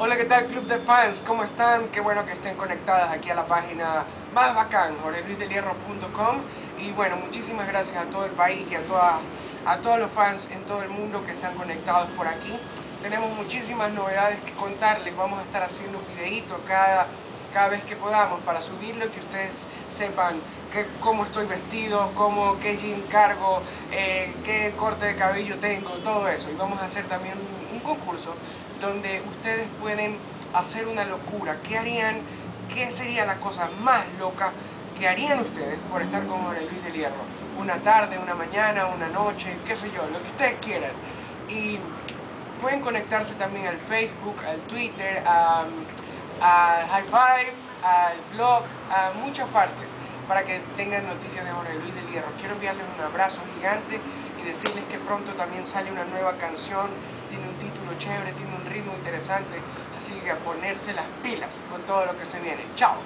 Hola, ¿qué tal Club de Fans? ¿Cómo están? Qué bueno que estén conectadas aquí a la página más bacán, jorgeluisdelierro.com y bueno, muchísimas gracias a todo el país y a, a todos los fans en todo el mundo que están conectados por aquí. Tenemos muchísimas novedades que contarles, vamos a estar haciendo un videito cada, cada vez que podamos para subirlo que ustedes sepan cómo estoy vestido, cómo, qué jean cargo, eh, qué corte de cabello tengo, todo eso. Y vamos a hacer también un concurso donde ustedes pueden hacer una locura. ¿Qué harían? ¿Qué sería la cosa más loca que harían ustedes por estar con el Luis del Hierro? Una tarde, una mañana, una noche, qué sé yo, lo que ustedes quieran. Y pueden conectarse también al Facebook, al Twitter, al High Five, al blog, a muchas partes para que tengan noticias de Jorge Luis del Hierro. Quiero enviarles un abrazo gigante y decirles que pronto también sale una nueva canción, tiene un título chévere, tiene un ritmo interesante, así que a ponerse las pilas con todo lo que se viene. ¡Chao!